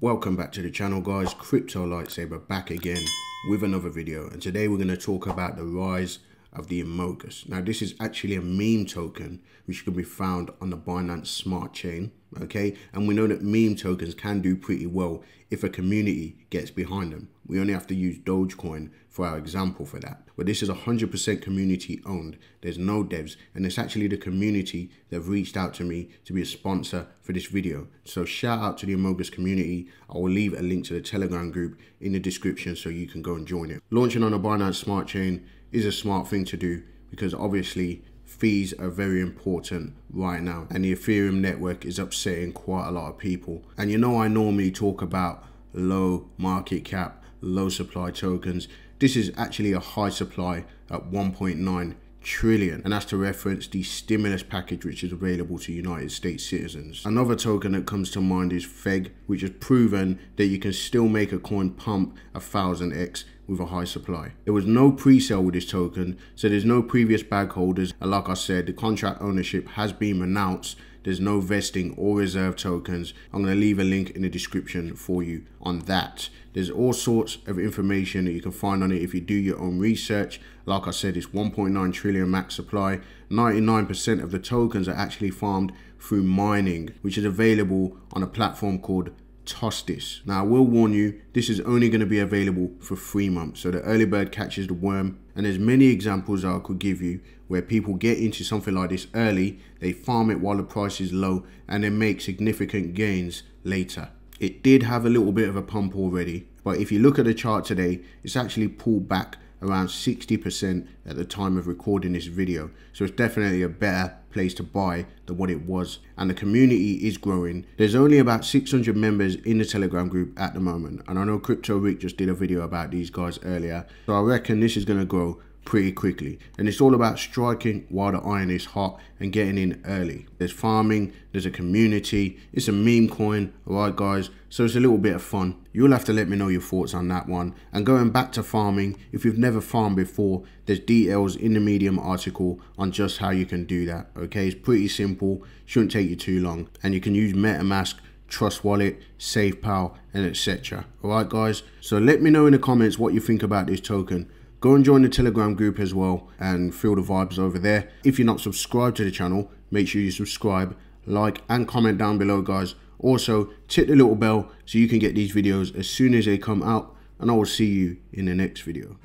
Welcome back to the channel guys, Crypto Lightsaber back again with another video. And today we're going to talk about the rise of the Amogus. Now this is actually a meme token which can be found on the Binance Smart Chain, okay? And we know that meme tokens can do pretty well if a community gets behind them. We only have to use Dogecoin for our example for that. But this is 100% community owned. There's no devs and it's actually the community that reached out to me to be a sponsor for this video. So shout out to the Amogus community. I will leave a link to the Telegram group in the description so you can go and join it. Launching on a Binance Smart Chain is a smart thing to do because obviously fees are very important right now and the Ethereum network is upsetting quite a lot of people. And you know I normally talk about low market cap, low supply tokens. This is actually a high supply at 1.9 trillion and that's to reference the stimulus package which is available to United States citizens. Another token that comes to mind is FEG which has proven that you can still make a coin pump a thousand X with a high supply. There was no pre-sale with this token so there's no previous bag holders and like I said the contract ownership has been announced there's no vesting or reserve tokens. I'm going to leave a link in the description for you on that. There's all sorts of information that you can find on it if you do your own research. Like I said, it's 1.9 trillion max supply. 99% of the tokens are actually farmed through mining, which is available on a platform called Tosdis. Now I will warn you, this is only going to be available for three months. So the early bird catches the worm. And there's many examples I could give you where people get into something like this early, they farm it while the price is low and then make significant gains later. It did have a little bit of a pump already, but if you look at the chart today, it's actually pulled back around 60% at the time of recording this video. So it's definitely a better place to buy than what it was. And the community is growing. There's only about 600 members in the Telegram group at the moment. And I know Crypto Rick just did a video about these guys earlier. So I reckon this is going to grow pretty quickly. And it's all about striking while the iron is hot and getting in early. There's farming, there's a community, it's a meme coin, alright guys? So it's a little bit of fun. You'll have to let me know your thoughts on that one. And going back to farming, if you've never farmed before, there's details in the Medium article on just how you can do that, okay? It's pretty simple, shouldn't take you too long. And you can use MetaMask Trust Wallet, SafePal, and etc. Alright guys, so let me know in the comments what you think about this token. Go and join the Telegram group as well and feel the vibes over there. If you're not subscribed to the channel, make sure you subscribe, like and comment down below guys. Also, tick the little bell so you can get these videos as soon as they come out and I will see you in the next video.